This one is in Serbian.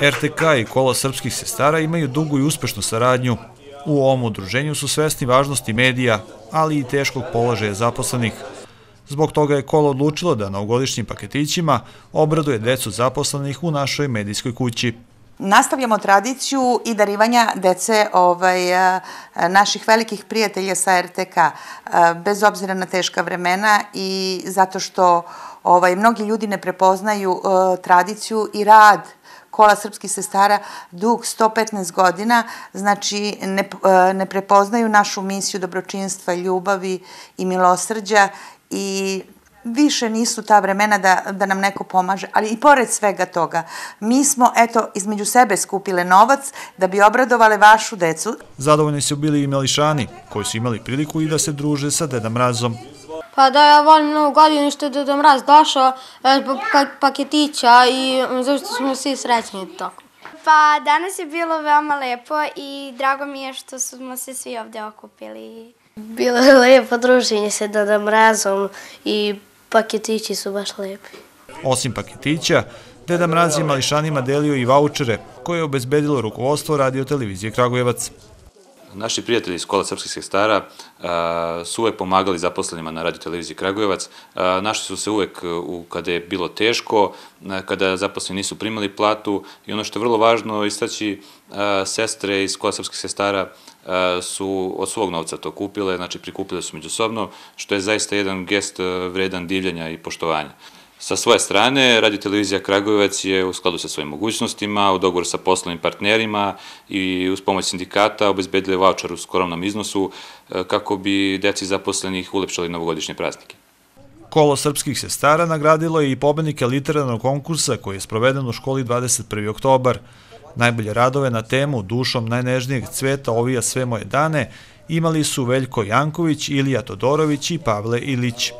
RTK i Kolo srpskih sestara imaju dugu i uspešnu saradnju. U ovom udruženju su svesni važnosti medija, ali i teškog položaja zaposlenih. Zbog toga je Kolo odlučilo da na ugodišnjim paketićima obraduje decu zaposlenih u našoj medijskoj kući. Nastavljamo tradiciju i darivanja dece ovaj, naših velikih prijatelja sa RTK, bez obzira na teška vremena i zato što ovaj, mnogi ljudi ne prepoznaju tradiciju i rad kola srpskih sestara dug 115 godina, znači ne, ne prepoznaju našu misiju dobročinstva, ljubavi i milosrđa i više nisu ta vremena da, da nam neko pomaže, ali i pored svega toga, mi smo, eto, između sebe skupile novac da bi obradovale vašu decu. Zadovoljni su bili i Melišani, koji su imali priliku i da se druže sa Deda Mrazom. Pa da ja volim novu godinu što je Deda Mraz došao e, zbog paketića i zašto smo svi srećni tako. Pa danas je bilo veoma lepo i drago mi je što smo se svi ovde okupili. Bilo je lepo druženje se Deda Mrazom i paketići su baš lepi. Osim paketića, Deda Mraz je mališanima delio i vaučere koje je obezbedilo rukovodstvo radio televizije Kragujevac. Naši prijatelji iz Kola srpskih sestara su uvek pomagali zaposlenima na radio televiziji Kragujevac. Našli su se uvek u, kada je bilo teško, kada zaposleni nisu primali platu i ono što je vrlo važno istaći, sestre iz Kola srpskih sestara su od svog novca to kupile, znači prikupile su međusobno, što je zaista jedan gest vredan divljenja i poštovanja. Sa svoje strane, Radio Televizija Kragujevac je u skladu sa svojim mogućnostima, u dogovoru sa poslovnim partnerima i uz pomoć sindikata obezbedili voucher u skoromnom iznosu kako bi deci zaposlenih ulepšali novogodišnje praznike. Kolo srpskih sestara nagradilo je i pobednike literarnog konkursa koji je sproveden u školi 21. oktobar. Najbolje radove na temu Dušom najnežnijeg cveta ovija sve moje dane imali su Veljko Janković, Ilija Todorović i Pavle Ilić.